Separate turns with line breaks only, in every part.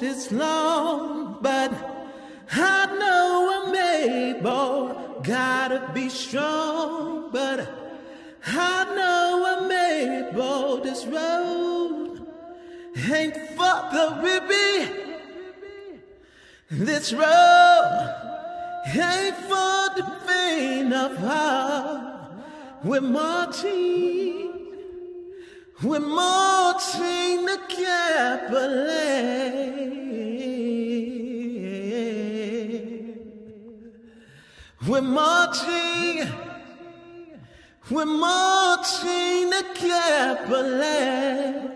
road is long, but I know I'm able. Gotta be strong, but I know I'm able. This road ain't for the weary. This road ain't for the faint of heart. We're marching. We're marching the Kappa Land. We're marching. We're marching the Kappa Land.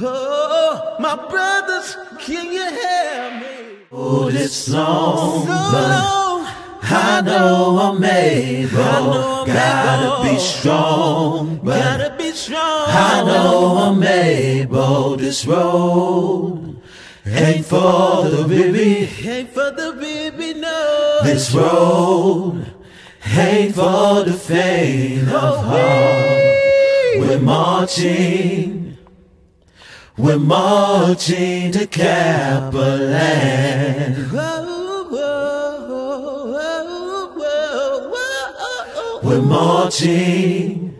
Oh, my brothers, can you hear me?
Oh, it's long,
So
but
long.
I know I'm able.
I know I'm
Gotta
able.
be strong, but
Gotta be strong.
I know I'm able. This road ain't for the baby,
Ain't for the baby, no.
This road ain't for the faint of heart. We're marching. We're marching to
whoa.
We're marching.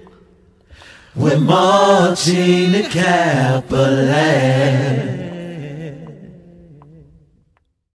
We're marching to Kappa Land.